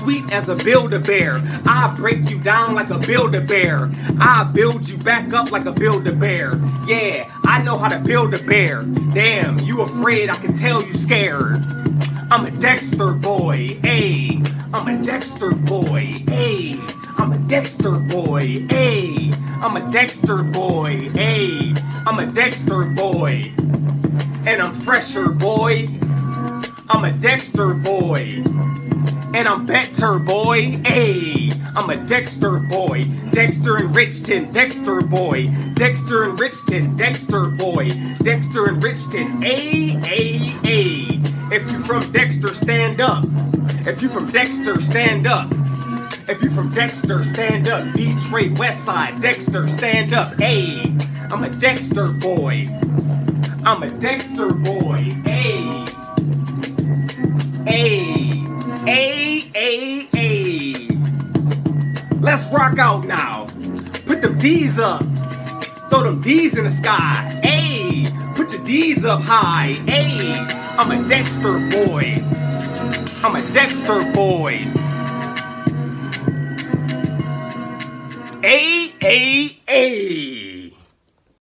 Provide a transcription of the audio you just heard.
sweet as a Build-A-Bear. I break you down like a Build-A-Bear. I build you back up like a Build-A-Bear. Yeah, I know how to build a bear. Damn, you afraid, I can tell you scared. I'm a Dexter boy, ayy. I'm a Dexter boy, ayy. I'm a Dexter boy, ayy. I'm a Dexter boy, ayy. I'm a Dexter boy. And I'm fresher, boy. I'm a Dexter boy. And I'm better, boy. Ayy. I'm a Dexter boy. Dexter and Richton, Dexter boy. Dexter and Richton, Dexter boy. Dexter and Richton, A, A, A. If you from Dexter, stand up. If you from Dexter, stand up. If you from Dexter, stand up. Detroit West Side, Dexter, stand up. Hey, I'm a Dexter boy. I'm a Dexter boy. Let's rock out now. Put them D's up. Throw them D's in the sky. Hey, put your D's up high. Hey, I'm a Dexter boy. I'm a Dexter boy. A A A.